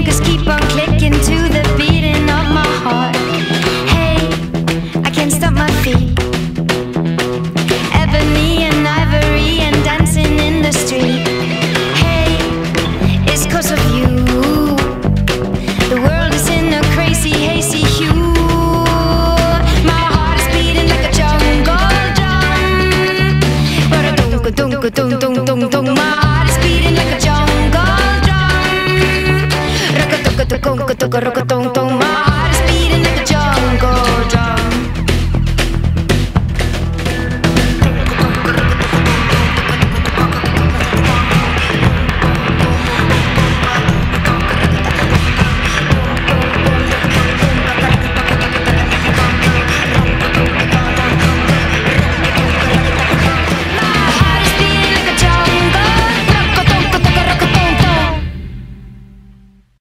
fingers keep on clicking to the beating of my heart. Hey, I can't stop my feet. Ebony and ivory and dancing in the street. Hey, it's cause of you. The world is in a crazy, hazy hue. My heart is beating like a jungle drum. But a dunk, dunk, dunk, dunk, dunk, dunk, my tocón, que toco, rocotón,